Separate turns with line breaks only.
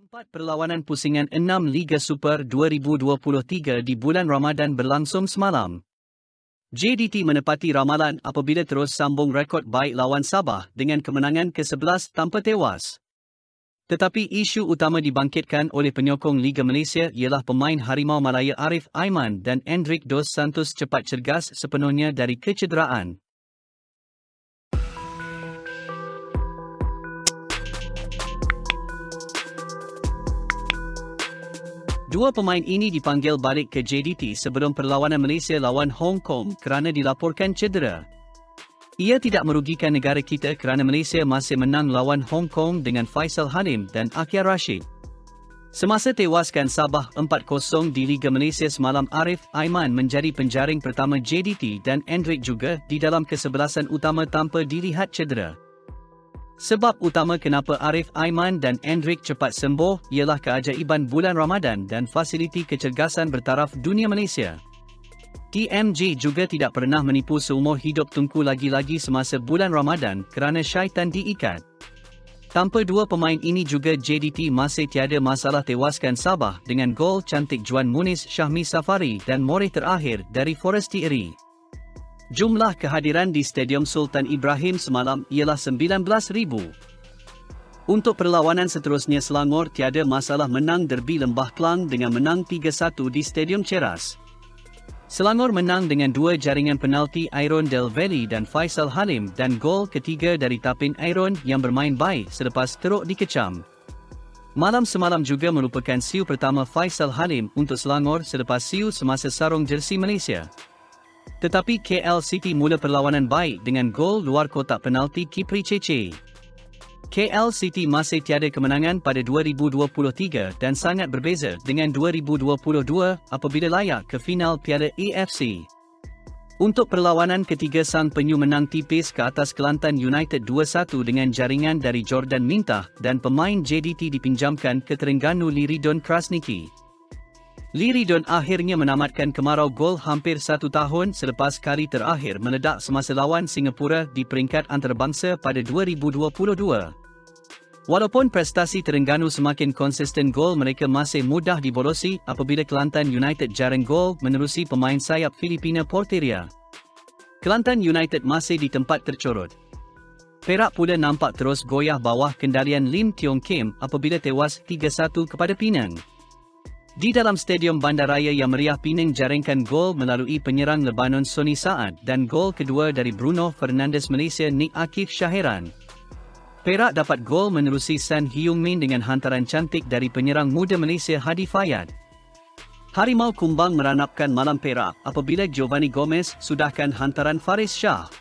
Empat perlawanan pusingan 6 Liga Super 2023 di bulan Ramadan berlangsung semalam. JDT menepati ramalan apabila terus sambung rekod baik lawan Sabah dengan kemenangan ke-11 tanpa tewas. Tetapi isu utama dibangkitkan oleh penyokong Liga Malaysia ialah pemain Harimau Malaya Arif Aiman dan Endrick Dos Santos cepat cergas sepenuhnya dari kecederaan. Dua pemain ini dipanggil balik ke JDT sebelum perlawanan Malaysia lawan Hong Kong kerana dilaporkan cedera. Ia tidak merugikan negara kita kerana Malaysia masih menang lawan Hong Kong dengan Faisal Halim dan Akia Rashid. Semasa tewaskan Sabah 4-0 di Liga Malaysia semalam Arif Aiman menjadi penjaring pertama JDT dan Endrick juga di dalam kesebelasan utama tanpa dilihat cedera. Sebab utama kenapa Arif Aiman dan Endrick cepat sembuh ialah keajaiban bulan Ramadan dan fasiliti kecergasan bertaraf dunia Malaysia. TMJ juga tidak pernah menipu seumur hidup Tunku lagi-lagi semasa bulan Ramadan kerana syaitan diikat. Tanpa dua pemain ini juga JDT masih tiada masalah tewaskan Sabah dengan gol cantik Juan Muniz Syahmi Safari dan moreh terakhir dari Forestieri. Jumlah kehadiran di Stadium Sultan Ibrahim semalam ialah 19,000. Untuk perlawanan seterusnya Selangor tiada masalah menang derby Lembah Kelang dengan menang 3-1 di Stadium Ceras. Selangor menang dengan dua jaringan penalti Iron Del Valle dan Faisal Halim dan gol ketiga dari Tapin Iron yang bermain baik selepas teruk dikecam. Malam semalam juga merupakan siu pertama Faisal Halim untuk Selangor selepas siu semasa sarung jersey Malaysia. Tetapi KL City mula perlawanan baik dengan gol luar kotak penalti Kipri Cece. KL City masih tiada kemenangan pada 2023 dan sangat berbeza dengan 2022 apabila layak ke final Piala AFC. Untuk perlawanan ketiga sang penyu menang tipis ke atas Kelantan United 2-1 dengan jaringan dari Jordan Mintah dan pemain JDT dipinjamkan ke Terengganu Liridon Krasniki. Liridon akhirnya menamatkan kemarau gol hampir satu tahun selepas kali terakhir meledak semasa lawan Singapura di peringkat antarabangsa pada 2022. Walaupun prestasi Terengganu semakin konsisten gol mereka masih mudah dibolosi apabila Kelantan United jarang gol menerusi pemain sayap Filipina Porteria. Kelantan United masih di tempat tercorot. Perak pula nampak terus goyah bawah kendalian Lim Tiong Kim apabila tewas 3-1 kepada Penang. Di dalam Stadium Bandaraya yang meriah Penang jaringkan gol melalui penyerang Lebanon Sony Saad dan gol kedua dari Bruno Fernandes Malaysia Nick Akif Syahiran. Perak dapat gol menerusi San Hyung Min dengan hantaran cantik dari penyerang muda Malaysia Hadi Fayad. Harimau Kumbang meranapkan malam Perak apabila Giovanni Gomez sudahkan hantaran Faris Shah.